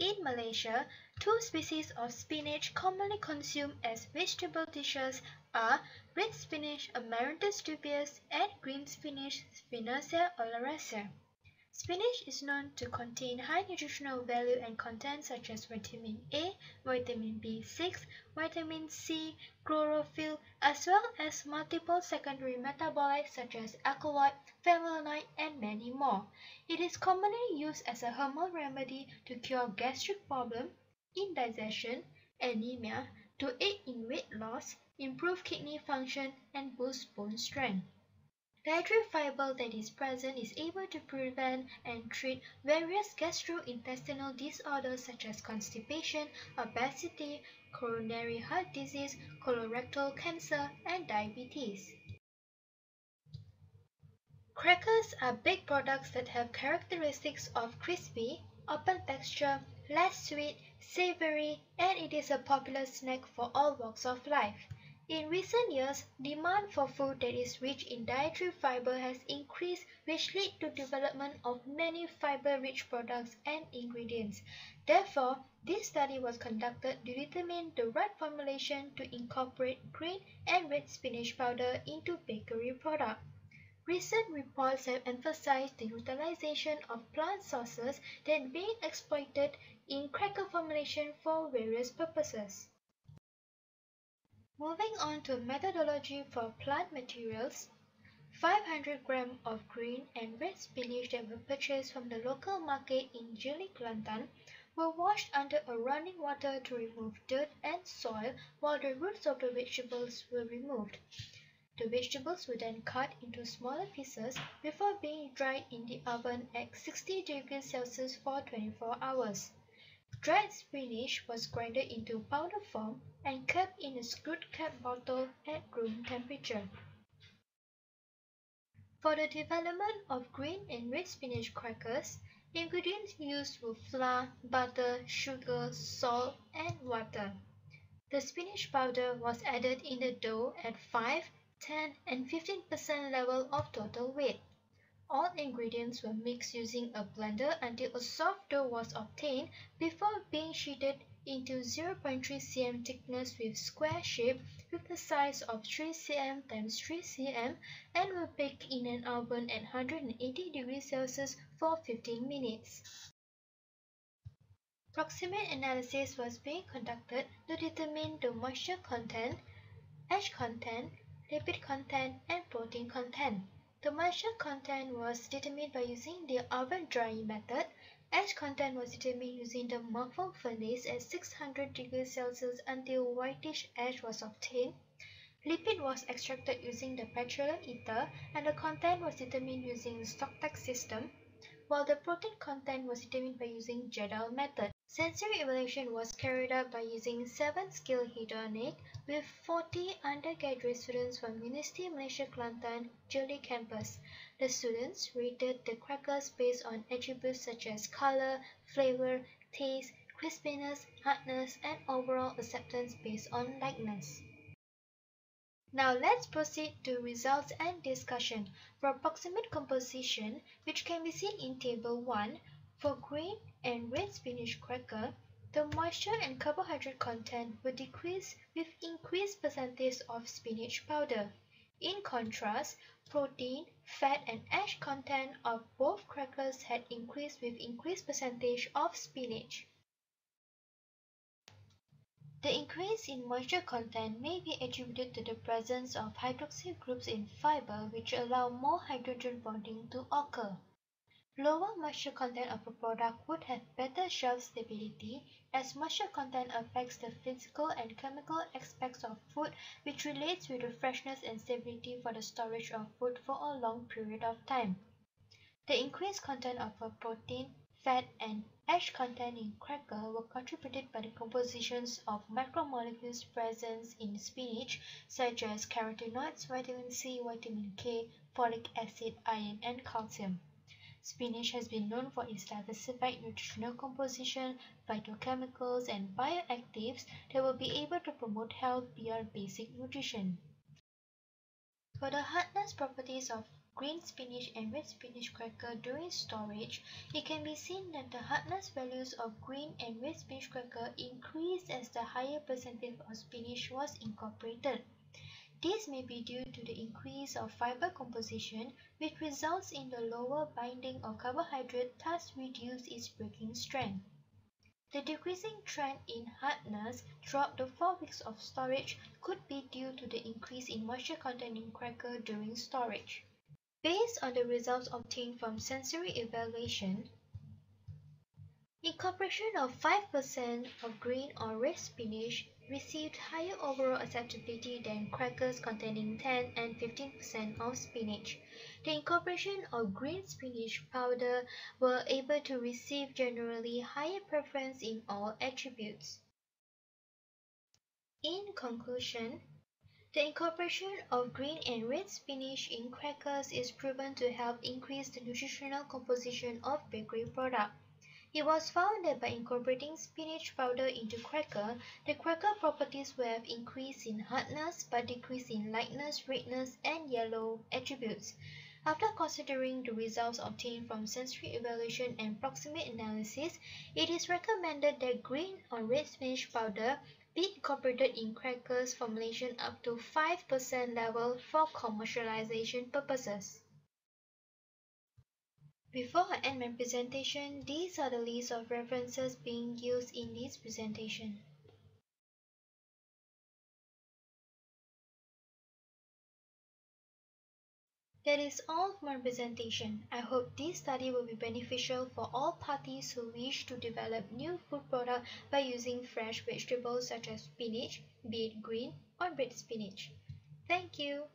In Malaysia, two species of spinach commonly consumed as vegetable dishes are red spinach Amaranthus dubius and green spinach Spinacia oleracea. Spinach is known to contain high nutritional value and content such as vitamin A, vitamin B6, vitamin C, chlorophyll, as well as multiple secondary metabolites such as alkaloid, flavonoid, and many more. It is commonly used as a herbal remedy to cure gastric problem, indigestion, anemia, to aid in weight loss, improve kidney function, and boost bone strength. Dietary fiber that is present is able to prevent and treat various gastrointestinal disorders such as constipation, obesity, coronary heart disease, colorectal cancer, and diabetes. Crackers are baked products that have characteristics of crispy, open texture, less sweet, savory, and it is a popular snack for all walks of life. In recent years, demand for food that is rich in dietary fiber has increased which led to development of many fiber-rich products and ingredients. Therefore, this study was conducted to determine the right formulation to incorporate green and red spinach powder into bakery products. Recent reports have emphasized the utilization of plant sources that being exploited in cracker formulation for various purposes. Moving on to methodology for plant materials, 500 gram of green and red spinach that were purchased from the local market in Jeli Kelantan were washed under a running water to remove dirt and soil while the roots of the vegetables were removed. The vegetables were then cut into smaller pieces before being dried in the oven at 60 degrees Celsius for 24 hours. Dried spinach was grinded into powder form and kept in a screwed cap bottle at room temperature. For the development of green and red spinach crackers, ingredients used were flour, butter, sugar, salt, and water. The spinach powder was added in the dough at 5, 10, and 15% level of total weight. All ingredients were mixed using a blender until a soft dough was obtained before being sheeted into 0.3 cm thickness with square shape with the size of 3 cm times 3 cm and were bake in an oven at 180 degrees Celsius for 15 minutes. Proximate analysis was being conducted to determine the moisture content, ash content, lipid content, and protein content. The moisture content was determined by using the oven drying method. Ash content was determined using the muffle furnace at 600 degrees Celsius until whitish ash was obtained. Lipid was extracted using the petroleum ether and the content was determined using the Soxtec system, while the protein content was determined by using Kjeldahl method. Sensory evaluation was carried out by using 7 skill hedonic with 40 undergraduate students from University Malaysia Kelantan Jeli campus. The students rated the crackers based on attributes such as color, flavor, taste, crispiness, hardness, and overall acceptance based on likeness. Now let's proceed to results and discussion. For approximate composition, which can be seen in Table 1, for green and red spinach cracker, the moisture and carbohydrate content would decrease with increased percentage of spinach powder. In contrast, protein, fat and ash content of both crackers had increased with increased percentage of spinach. The increase in moisture content may be attributed to the presence of hydroxyl groups in fiber which allow more hydrogen bonding to occur. Lower moisture content of a product would have better shelf stability as moisture content affects the physical and chemical aspects of food which relates with the freshness and stability for the storage of food for a long period of time. The increased content of a protein, fat, and ash content in cracker were contributed by the compositions of macromolecules present in spinach such as carotenoids, vitamin C, vitamin K, folic acid, iron, and calcium. Spinach has been known for its diversified nutritional composition, phytochemicals, and bioactives that will be able to promote health beyond basic nutrition. For the hardness properties of green spinach and red spinach cracker during storage, it can be seen that the hardness values of green and red spinach cracker increased as the higher percentage of spinach was incorporated. This may be due to the increase of fiber composition, which results in the lower binding of carbohydrate thus reduce its breaking strength. The decreasing trend in hardness throughout the 4 weeks of storage could be due to the increase in moisture content in cracker during storage. Based on the results obtained from sensory evaluation, incorporation of 5% of green or red spinach received higher overall acceptability than crackers containing 10 and 15% of spinach. The incorporation of green spinach powder were able to receive generally higher preference in all attributes. In conclusion, the incorporation of green and red spinach in crackers is proven to help increase the nutritional composition of bakery products. It was found that by incorporating spinach powder into cracker, the cracker properties will have increase in hardness but decrease in lightness, redness, and yellow attributes. After considering the results obtained from sensory evaluation and proximate analysis, it is recommended that green or red spinach powder be incorporated in crackers formulation up to 5% level for commercialization purposes. Before I end my presentation, these are the list of references being used in this presentation. That is all for my presentation. I hope this study will be beneficial for all parties who wish to develop new food products by using fresh vegetables such as spinach, be it green or red spinach. Thank you.